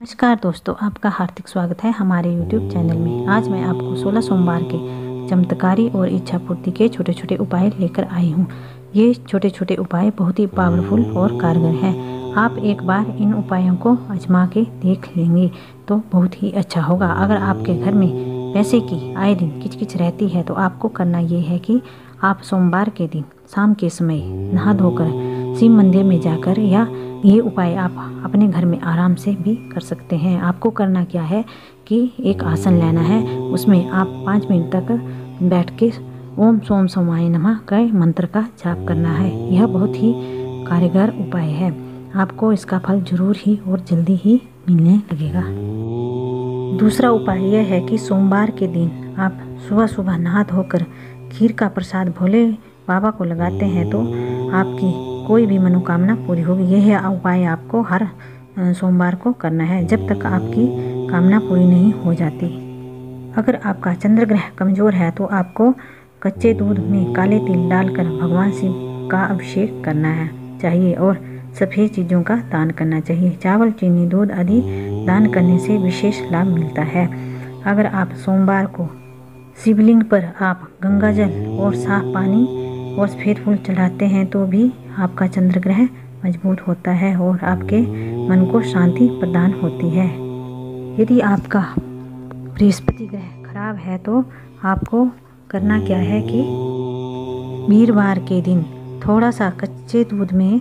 नमस्कार दोस्तों, आपका हार्दिक स्वागत है हमारे YouTube चैनल में। आज मैं आपको 16 सोमवार के चमत्कारी और इच्छा पूर्ति के छोटे छोटे उपाय लेकर आई हूँ। ये छोटे छोटे उपाय बहुत ही पावरफुल और कारगर हैं। आप एक बार इन उपायों को आजमा के देख लेंगे तो बहुत ही अच्छा होगा। अगर आपके घर में पैसे की आए दिन किचकिच रहती है तो आपको करना ये है कि आप सोमवार के दिन शाम के समय नहा धोकर शिव मंदिर में जाकर या ये उपाय आप अपने घर में आराम से भी कर सकते हैं। आपको करना क्या है कि एक आसन लेना है, उसमें आप पाँच मिनट तक बैठ के ओम सोम सोमाय नमः का मंत्र का जाप करना है। यह बहुत ही कारगर उपाय है। आपको इसका फल ज़रूर ही और जल्दी ही मिलने लगेगा। दूसरा उपाय यह है कि सोमवार के दिन आप सुबह सुबह नहा धोकर खीर का प्रसाद भोले बाबा को लगाते हैं तो आपकी कोई भी मनोकामना पूरी होगी। यह उपाय आपको हर सोमवार को करना है, जब तक आपकी कामना पूरी नहीं हो जाती। अगर आपका चंद्र ग्रह कमज़ोर है तो आपको कच्चे दूध में काले तिल डालकर भगवान शिव का अभिषेक करना है, चाहिए और सफ़ेद चीज़ों का दान करना चाहिए। चावल, चीनी, दूध आदि दान करने से विशेष लाभ मिलता है। अगर आप सोमवार को शिवलिंग पर आप गंगा जल और साफ़ पानी और सफ़ेद फूल चढ़ाते हैं तो भी आपका चंद्र ग्रह मज़बूत होता है और आपके मन को शांति प्रदान होती है। यदि आपका बृहस्पति ग्रह खराब है तो आपको करना क्या है कि वीरवार के दिन थोड़ा सा कच्चे दूध में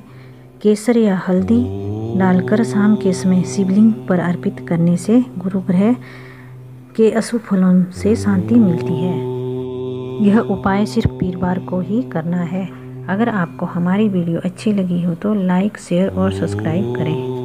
केसर या हल्दी डालकर शाम के समय शिवलिंग पर अर्पित करने से गुरु ग्रह के अशुभ फलों से शांति मिलती है। यह उपाय सिर्फ़ वीरवार को ही करना है। अगर आपको हमारी वीडियो अच्छी लगी हो तो लाइक शेयर और सब्सक्राइब करें।